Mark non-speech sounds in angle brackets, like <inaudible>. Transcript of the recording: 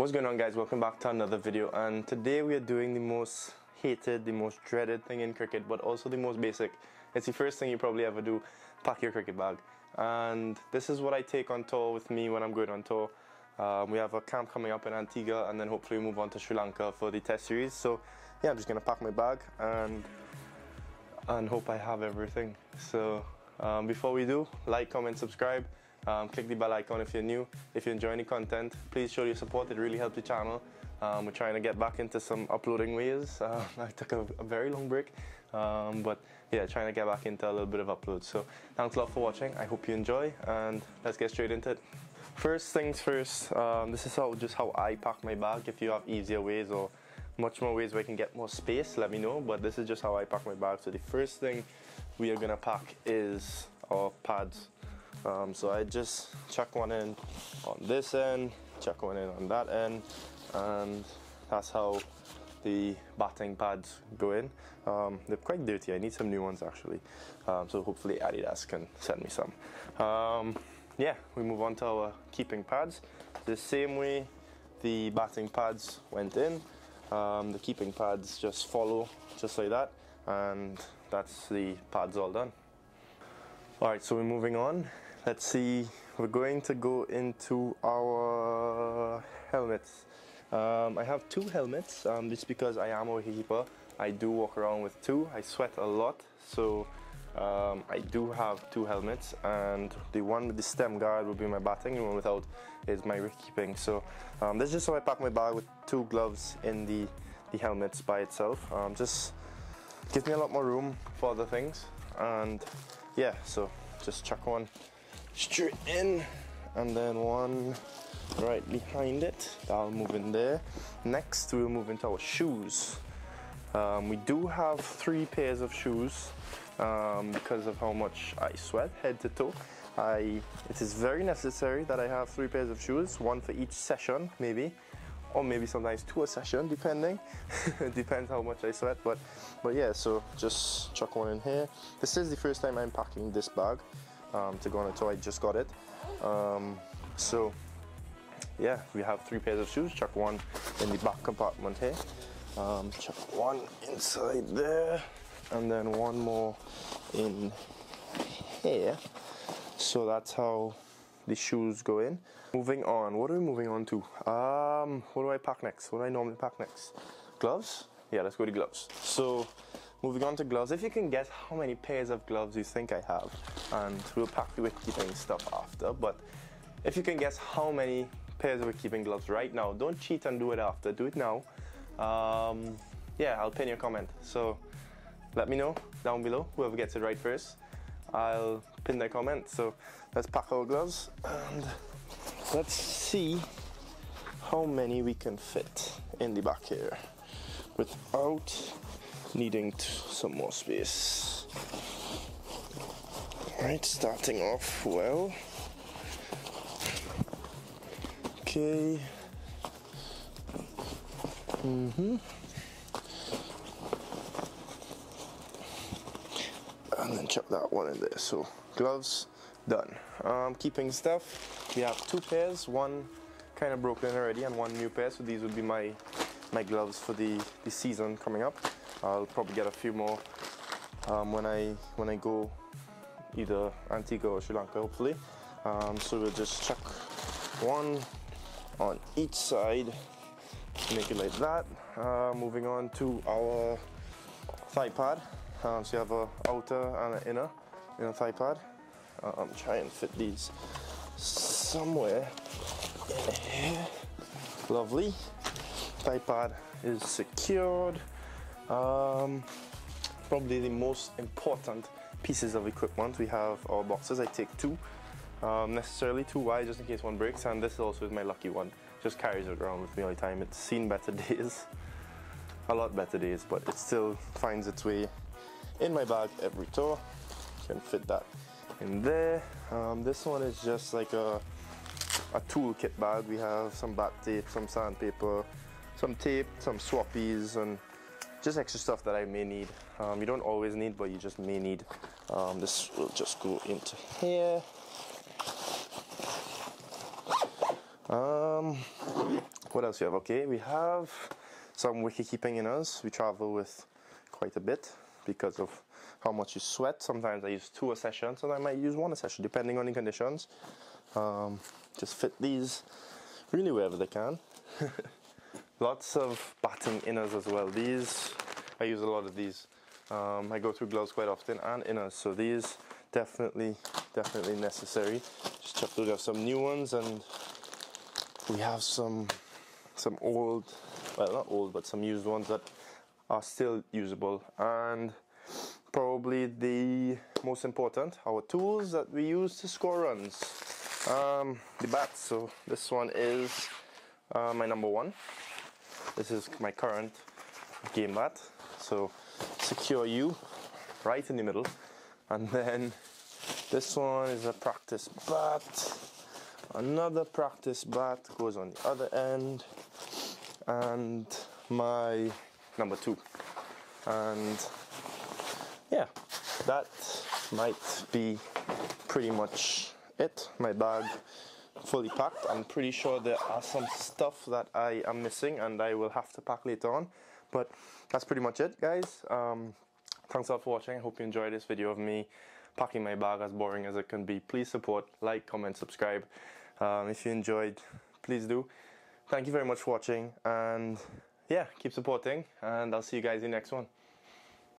What's going on guys, welcome back to another video and today we are doing the most hated, the most dreaded thing in cricket but also the most basic. It's the first thing you probably ever do, pack your cricket bag. And this is what I take on tour with me when I'm going on tour. Um, we have a camp coming up in Antigua and then hopefully move on to Sri Lanka for the test series. So yeah, I'm just gonna pack my bag and and hope I have everything. So um, before we do, like, comment, subscribe. Um, click the bell icon if you're new. If you enjoy any content, please show your support. It really helps the channel. Um, we're trying to get back into some uploading ways. Uh, <laughs> I took a, a, very long break, um, but yeah, trying to get back into a little bit of uploads. So thanks a lot for watching. I hope you enjoy, and let's get straight into it. First things first, um, this is how just how I pack my bag. If you have easier ways or much more ways where I can get more space, let me know. But this is just how I pack my bag. So the first thing we are gonna pack is our pads. Um, so I just chuck one in on this end, chuck one in on that end, and that's how the batting pads go in. Um, they're quite dirty. I need some new ones actually. Um, so hopefully Adidas can send me some. Um, yeah, we move on to our keeping pads. The same way the batting pads went in, um, the keeping pads just follow just like that, and that's the pads all done. All right, so we're moving on let's see we're going to go into our helmets. Um, I have two helmets um, just because I am a keeper I do walk around with two. I sweat a lot so um, I do have two helmets and the one with the stem guard will be my batting the one without is my keeping so um, that's just how I pack my bag with two gloves in the the helmets by itself. Um, just gives me a lot more room for other things and yeah so just chuck one straight in and then one right behind it. That'll move in there. Next we'll move into our shoes. Um, we do have three pairs of shoes um, because of how much I sweat head to toe. I it is very necessary that I have three pairs of shoes one for each session maybe. Or maybe sometimes two a session depending. <laughs> Depends how much I sweat but but yeah so just chuck one in here. This is the first time I'm packing this bag um, to go on a tour. I just got it. Um, so yeah we have three pairs of shoes. Chuck one in the back compartment here. Um, chuck one inside there. And then one more in here. So that's how the shoes go in. Moving on. What are we moving on to? Um, what do I pack next? What do I normally pack next? Gloves? Yeah let's go to gloves. So moving on to gloves. If you can guess how many pairs of gloves you think I have and we'll pack the keeping stuff after but if you can guess how many pairs of keeping gloves right now don't cheat and do it after. Do it now. Um, yeah I'll pin your comment. So let me know down below whoever gets it right first. I'll pin their comment. So let's pack our gloves and let's see how many we can fit in the back here. Without needing some more space Right, starting off well. Okay. Mm-hmm. And then chuck that one in there. So gloves done. Um, keeping stuff. We have two pairs. One kind of broken already, and one new pair. So these would be my my gloves for the the season coming up. I'll probably get a few more um, when I when I go either Antigua or Sri Lanka hopefully. Um, so we'll just chuck one on each side make it like that. Uh, moving on to our thigh pad. Um, so you have a outer and an inner inner thigh pad. Uh, I'm trying to fit these somewhere lovely. Thigh pad is secured um, probably the most important pieces of equipment. We have our boxes. I take two, um, necessarily two wide just in case one breaks. And this also is my lucky one. Just carries it around with me all the time. It's seen better <laughs> days, a lot better days, but it still finds its way in my bag every tour. Can fit that in there. Um, this one is just like a a toolkit bag. We have some back tape, some sandpaper, some tape, some swappies, and just extra stuff that I may need. Um, you don't always need, but you just may need. Um, this will just go into here. Um, what else we have? Okay, we have some wicket keeping inners. We travel with quite a bit because of how much you sweat. Sometimes I use two a session, so I might use one a session depending on the conditions. Um, just fit these really wherever they can. <laughs> Lots of batting inners as well. These, I use a lot of these. Um, I go through gloves quite often and inners, so these definitely, definitely necessary. Just through, we have some new ones and we have some, some old, well not old, but some used ones that are still usable. And probably the most important, our tools that we use to score runs. Um, the bats, so this one is uh, my number one. This is my current game bat. So secure you right in the middle. And then this one is a practice bat. Another practice bat goes on the other end. And my number two. And yeah, that might be pretty much it. My bag fully packed. I'm pretty sure there are some stuff that I am missing and I will have to pack later on. But that's pretty much it, guys. Um, thanks a lot for watching. I hope you enjoyed this video of me packing my bag as boring as it can be. Please support, like, comment, subscribe. Um, if you enjoyed, please do. Thank you very much for watching and yeah, keep supporting and I'll see you guys in the next one.